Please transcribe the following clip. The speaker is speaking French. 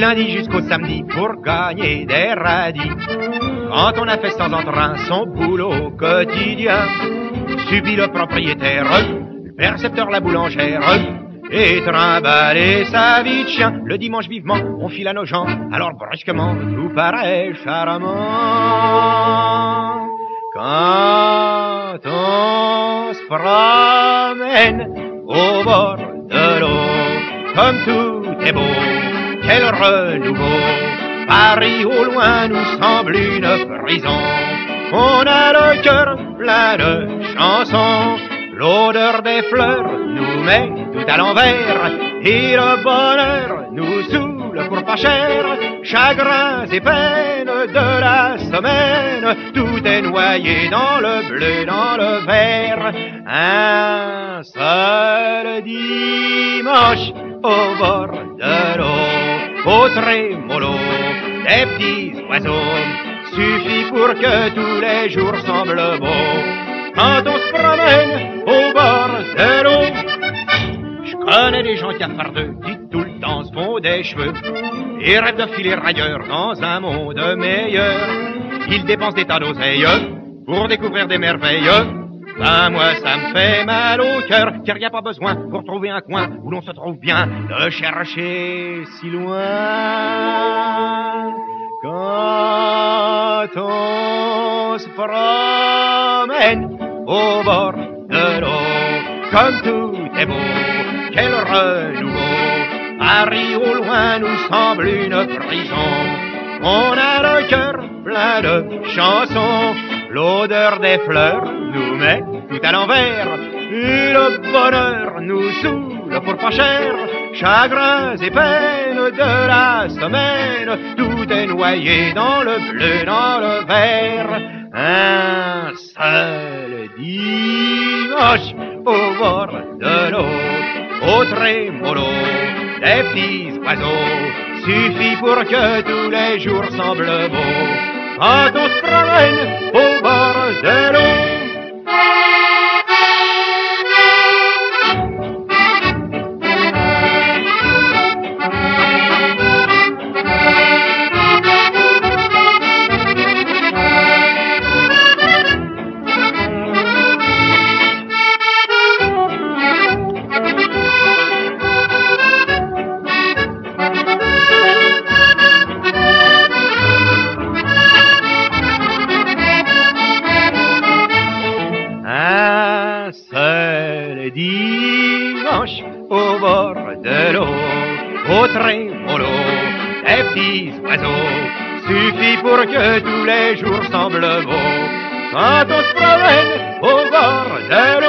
lundi jusqu'au samedi pour gagner des radis. Quand on a fait sans entrain son boulot quotidien, subit le propriétaire, le percepteur, la boulangère, et trimballer sa vie de chien. Le dimanche vivement, on file à nos gens, alors brusquement, tout paraît charmant. Quand on se promène au bord de l'eau, comme tout est beau, quel renouveau. Paris au loin nous semble une prison. On a le cœur plein de chansons. L'odeur des fleurs nous met tout à l'envers. Et le bonheur nous saoule pour pas cher. Chagrins et peines de la semaine. Tout est noyé dans le bleu, dans le vert. Un seul dimanche au bord de l'eau, au trémolo des petits oiseaux, suffit pour que tous les jours semblent beaux. Quand on se promène au bord de l'eau, je connais des gens qui cafardeux qui tout le temps se font des cheveux et rêvent de filer ailleurs dans un monde meilleur. Ils dépensent des tas d'oseilles pour découvrir des merveilles ben moi ça me fait mal au cœur, car y a pas besoin pour trouver un coin où l'on se trouve bien de chercher si loin. Quand on se promène au bord de l'eau, comme tout est beau, quel renouveau. Paris au loin nous semble une prison. On a le cœur plein de chansons, l'odeur des fleurs nous met tout à l'envers. Le bonheur nous saoule pour pas cher. Chagrins et peines de la semaine, tout est noyé dans le bleu, dans le vert. Un seul dimanche au bord de l'eau, au trémolo des petits oiseaux, suffit pour que tous les jours semblent beaux. Quand on se promène au bord de l'eau, au bord de l'eau, au trémolo des petits oiseaux, suffit pour que tous les jours semblent beaux. Quand on se promène au bord de l'eau,